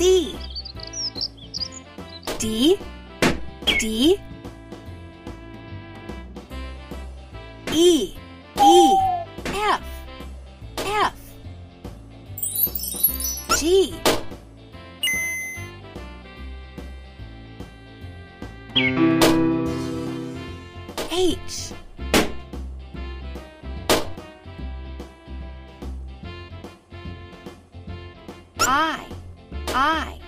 C D. D. E. E. F. F. G. H. I I.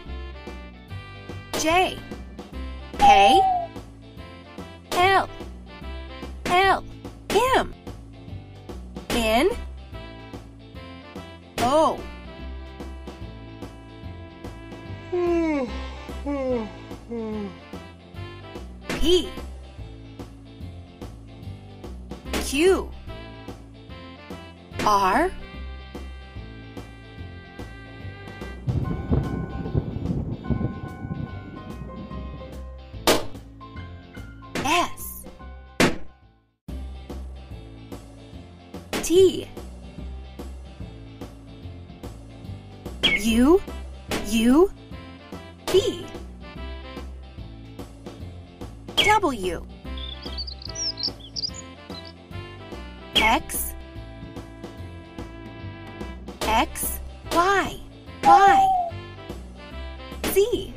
J. K. L. L. M. N. O. P. Q. R S. T. U. U. B W. X. X. Y. Y. Z.